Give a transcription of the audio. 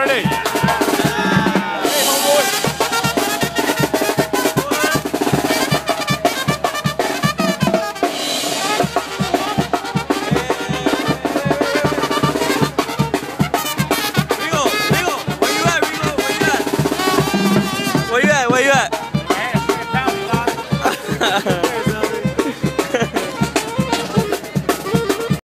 ready.